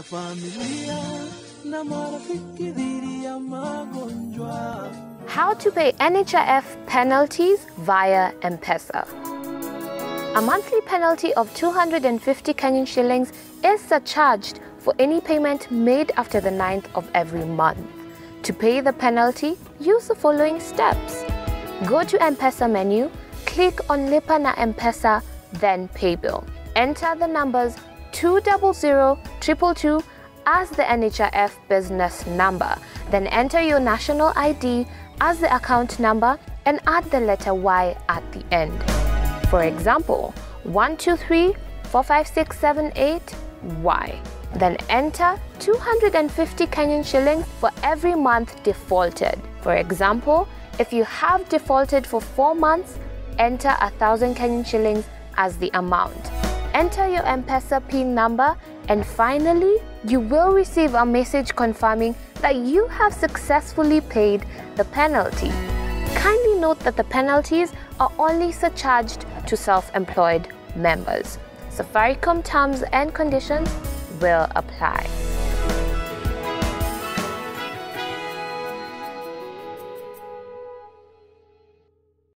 familia na marafiki dhidi ya magonjwa. How to pay NHIF penalties via M-Pesa. A monthly penalty of 250 Kenyan shillings is surcharged for any payment made after the 9th of every month. To pay the penalty, use the following steps. Go to M-Pesa menu, click on Lipa na M-Pesa, then Pay Bill. Enter the numbers 200 as the NHIF business number. Then enter your national ID as the account number and add the letter Y at the end. For example, 123-45678Y. Then enter 250 Kenyan shillings for every month defaulted. For example, if you have defaulted for 4 months, enter 1000 Kenyan shillings as the amount. Enter your M-Pesa PIN number and finally, you will receive a message confirming that you have successfully paid the penalty. Kindly note that the penalties are only surcharged to self-employed members. Safaricom terms and conditions will apply.